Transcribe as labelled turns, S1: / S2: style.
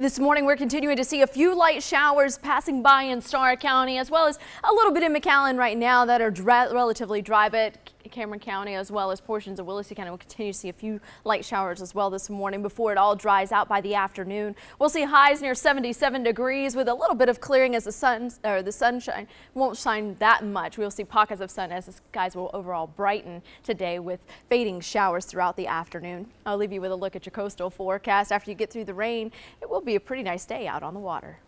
S1: This morning, we're continuing to see a few light showers passing by in Starr County, as well as a little bit in McAllen right now that are relatively dry, but Cameron County, as well as portions of Willacy County, will continue to see a few light showers as well this morning before it all dries out by the afternoon. We'll see highs near 77 degrees with a little bit of clearing as the sun or the sunshine won't shine that much. We'll see pockets of sun as the skies will overall brighten today with fading showers throughout the afternoon. I'll leave you with a look at your coastal forecast. After you get through the rain, it will be be a pretty nice day out on the water.